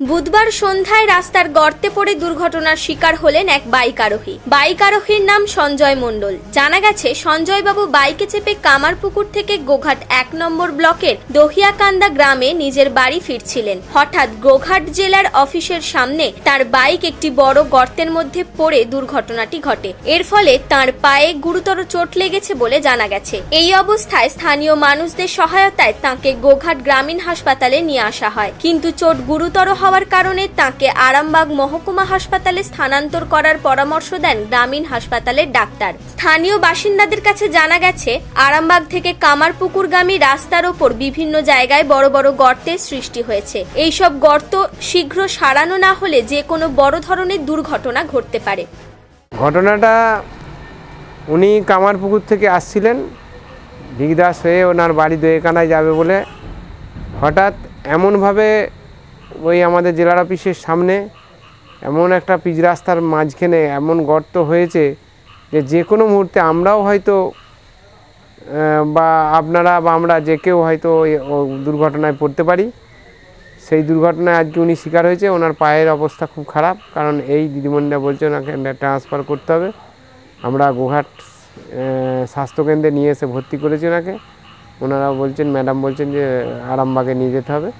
বুধবার সন্ধ্যায় রাস্তার গর্তে পড়ে দুর্ঘটনার শিকার হলেন এক বাইক আরোহী। বাইক আরোহীর নাম সঞ্জয় মণ্ডল। জানা গেছে, সঞ্জয়বাবু বাইকে চেপে কামারপুকুর থেকে গোঘাট এক নম্বর ব্লকের দহিয়াকান্দা গ্রামে নিজের বাড়ি ফিরছিলেন। হঠাৎ গোঘাট জেলার অফিসের সামনে তার বাইক একটি বড় গর্তের মধ্যে পড়ে দুর্ঘটনাটি ঘটে। এর ফলে তার পায়ে গুরুতর চোট লেগেছে বলে জানা গেছে। এই অবস্থায় স্থানীয় মানুষদের সহায়তায় তাকে গোঘাট গ্রামীণ হাসপাতালে নিয়ে আসা হয়। কিন্তু চোট গুরুতর হওয়ার কারণে তাকে আরামবাগ মহকুমা হাসপাতালে স্থানান্তর করার পরামর্শ দেন গ্রামীণ হাসপাতালের ডাক্তার। স্থানীয় বাসিন্দাদের কাছে জানা গেছে, আরামবাগ থেকে কামারপুকুরগামী রাস্তার ওপর বিভিন্ন জায়গায় বড় বড় গর্তের সৃষ্টি হয়েছে। এইসব গর্ত শীঘ্র সারানো না হলে যে কোনো বড় ধরনের দুর্ঘটনা ঘটতে পারে। ঘটনাটা উনি কামারপুকুর থেকে আসছিলেন। দিগদাস হয়ে ওনার বাড়ি দোয়েকানায় যাবে বলে হঠাৎ এমনভাবে ওই আমাদের জেলার অফিসের সামনে এমন একটা পিচ রাস্তার মাঝখানে এমন গর্ত হয়েছে যে যে কোনো মুহূর্তে আমরাও হয়তো বা আপনারা বা আমরা যে কেউ হয়তো দুর্ঘটনায় পড়তে পারি। সেই দুর্ঘটনায় আজকে উনি শিকার হয়েছে, ওনার পায়ের অবস্থা খুব খারাপ, কারণ এই দিদিমণিরা বলছে ওনাকে ট্রান্সফার করতে হবে। আমরা গোঘাট স্বাস্থ্যকেন্দ্রে নিয়ে এসে ভর্তি করেছি ওনাকে। ওনারা বলছেন, ম্যাডাম বলছেন যে আরামবাগে নিয়ে যেতে হবে।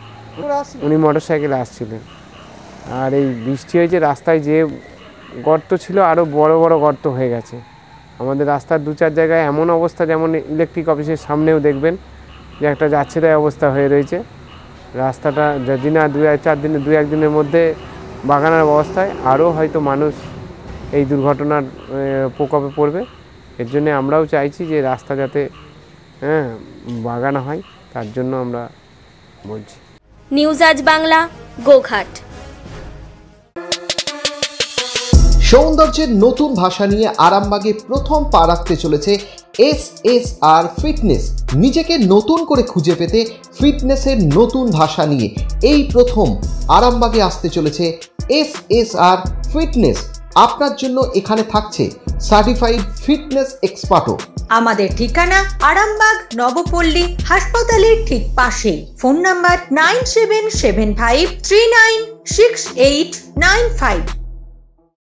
উনি মোটর সাইকেলে আসছিলেন। আর এই বৃষ্টি হয়েছে রাস্তায় যে গর্ত ছিল আরও বড় বড় গর্ত হয়ে গেছে। আমাদের রাস্তার দু চার জায়গায় এমন অবস্থা, যেমন ইলেকট্রিক অফিসের সামনেও দেখবেন যে একটা যাচ্ছে তাই অবস্থা হয়ে রয়েছে। রাস্তাটা যদি না দু চার দিনে দু একদিনের মধ্যে বাগানোর অবস্থায় আরও হয়তো মানুষ এই দুর্ঘটনার প্রকোপে পড়বে। এর জন্য আমরাও চাইছি যে রাস্তা যাতে হ্যাঁ বাগানো হয়, তার জন্য আমরা বলছি। নিউজ আজ বাংলা, গোঘাট। সৌন্দর্যের নতুন ভাষা নিয়ে আরামবাগে প্রথম পা রাখতে চলেছে এস এস আর ফিটনেস। নিজেকে নতুন করে খুঁজে পেতে ফিটনেসের নতুন ভাষা নিয়ে এই প্রথম আরামবাগে আসতে চলেছে এস এস আর ফিটনেস। আপনার জন্য এখানে থাকছে সার্টিফাইড ফিটনেস এক্সপার্টও। আমাদের ঠিকানা আরামবাগ, নবপল্লী হাসপাতালের ঠিক পাশে phone number nine seven seven five three nine six eight nine five.